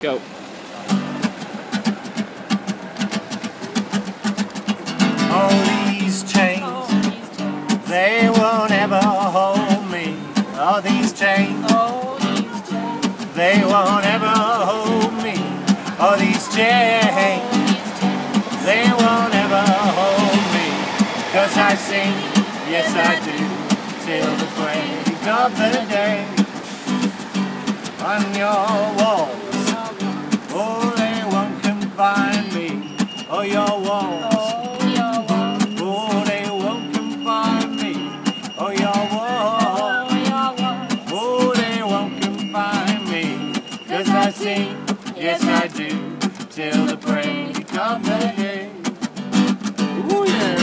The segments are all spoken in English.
Go. All these chains, they won't ever hold me. All these chains, they won't ever hold me. All these chains, they won't ever hold me. Cause I sing, yes I do, till the break of the day. On your walls, yes I do, till the break of the day. Ooh, yeah.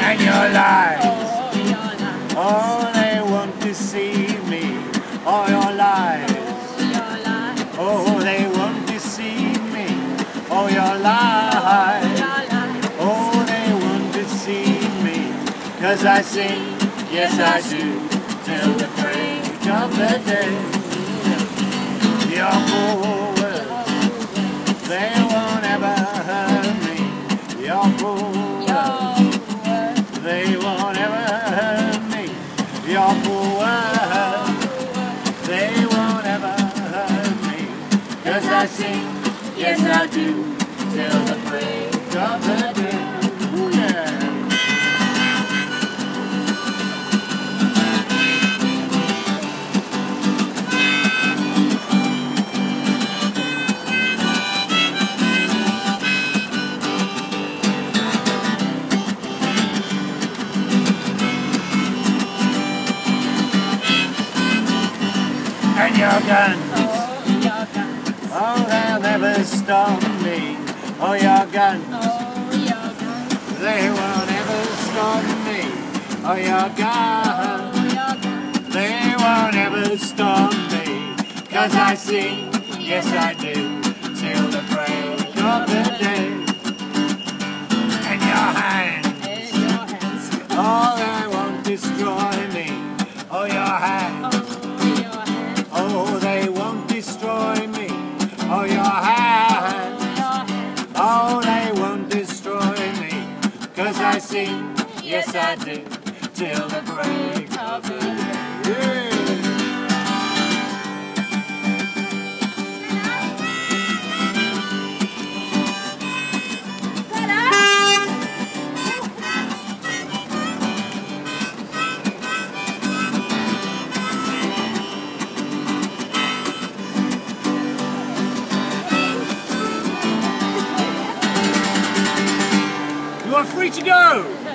And your lies, oh, they Cause I sing, yes I do, till the break of the day. Your fool words, they won't ever hurt me. Your fool words, they won't ever hurt me. Your fool words, they won't ever hurt me. Cause I sing, yes I do, till the break of the day. Your guns, oh, they'll never stop me. Oh, your guns, they won't ever stop me. Oh, your guns, they won't ever stop me. Cause I sing, yes I do, till the break of the day. And your hands, oh, they won't destroy me. Cause I sing, yes I do, till the break of the day. Yeah. Are free to go.